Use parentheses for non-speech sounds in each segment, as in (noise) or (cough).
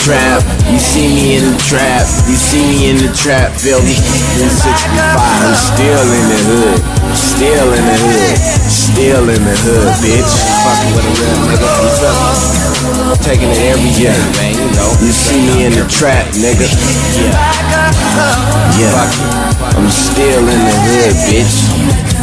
trap. You see me in the trap. You see me in the trap. Feel me? 365. I'm still in the hood. Still in the hood. Still in the hood, bitch. Fucking with a real nigga. You feel? Taking it every year, man. You know. You see me in the trap, nigga. Yeah. Yeah. I'm still in the hood, bitch.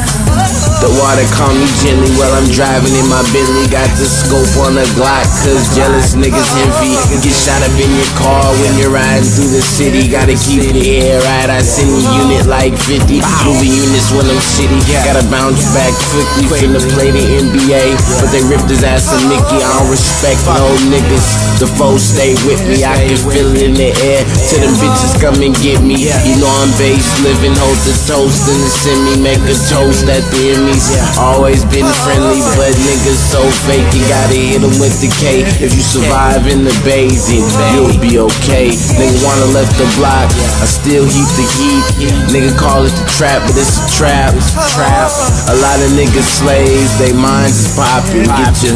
The water call me gently while I'm driving in my Bentley. Got the scope on the Glock, cause jealous niggas envy. Get shot up in your car when you're riding through the city. Gotta keep it here right. I send a unit like 50. Moving units when I'm shitty. Gotta bounce back quickly finna play the NBA. But they ripped his ass a Mickey. I don't respect no niggas. The foes stay with me. I can feel it in the air. Till them bitches come and get me. You know I'm base living. Hold the toast and send me. Make a toast at the enemy homies. Always been friendly, but niggas so fake. You gotta hit them with the K. If you survive in the then you'll be okay. Nigga wanna left the block, I still heat the heat. Nigga call it the trap, but it's a trap. It's a trap. A lot of niggas slaves, they minds is popping. Get you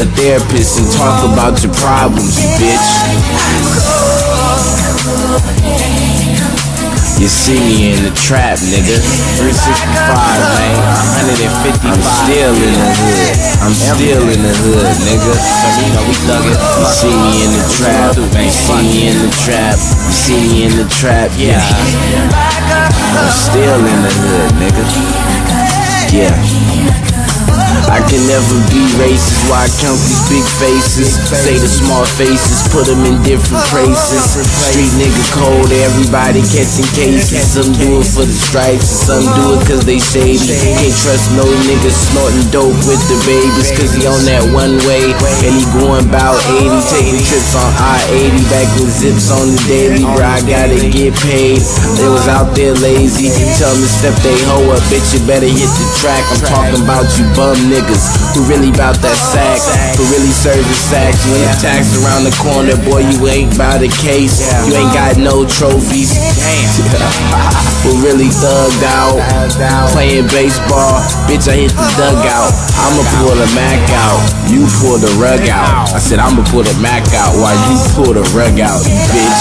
a therapist and talk about your problems, you bitch. You see me in the trap, nigga. 365, man. 155. I'm still in the hood. I'm still in the hood, nigga. You know we thug it. You see me in the trap. You see me in the trap. You see me in the trap, yeah. I'm still in the hood, nigga. Yeah. Can never be racist. Why I count these big faces? Say the small faces, put them in different places. Street nigga cold, everybody catching cases. Some do it for the stripes, some do it cause they shady. Can't trust no nigga snorting dope with the babies, cause he on that one way. And he going about 80, taking trips on I-80. Back with zips on the daily, bro, I gotta get paid. They was out there lazy, tell me step they hoe up, bitch, you better hit the track. I'm talking about you bum niggas who really bout that sack, who really serving sacks. When the tax around the corner, boy, you ain't bout a case. You ain't got no trophies. (laughs) who really thugged out, playing baseball. Bitch, I hit the dugout. I'ma pull the Mac out. You pull the rug out. I said I'ma pull the Mac out while you pull the rug out, bitch.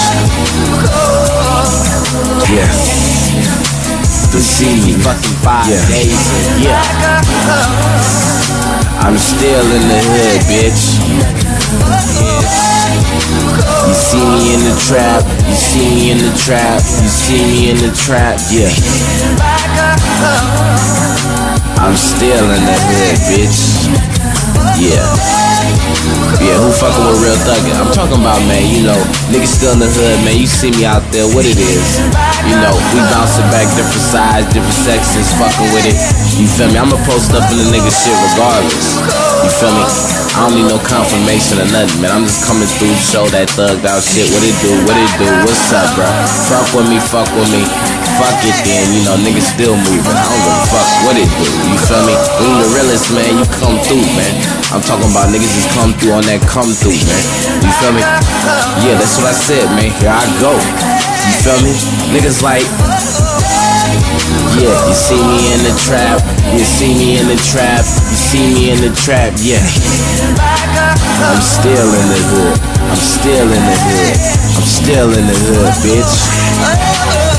Yeah to see me. Fucking five yeah. days. Yeah. I'm still in the hood, bitch. You see me in the trap, you see me in the trap, you see me in the trap, yeah. I'm still in the hood, bitch. Yeah. Yeah, who fucking with real thuggin'? I'm talking about, man, you know, niggas still in the hood, man. You see me out there, what it is. You know, we bouncing back different sides, different sections, fucking with it. You feel me? I'ma post up in the nigga shit regardless. You feel me? I don't need no confirmation or nothing, man. I'm just coming through, show that thugged out shit. What it do? What it do? What's up, bro? Fuck with me, fuck with me. Fuck it then, you know, niggas still moving. I don't give a fuck what it do. Feel me? You the realest, man, you come through, man. I'm talking about niggas just come through on that come through, man. You feel me? Yeah, that's what I said, man. Here I go. You feel me? Niggas like, yeah, you see me in the trap, you see me in the trap, you see me in the trap, yeah. I'm still in the hood, I'm still in the hood, I'm still in the hood, bitch.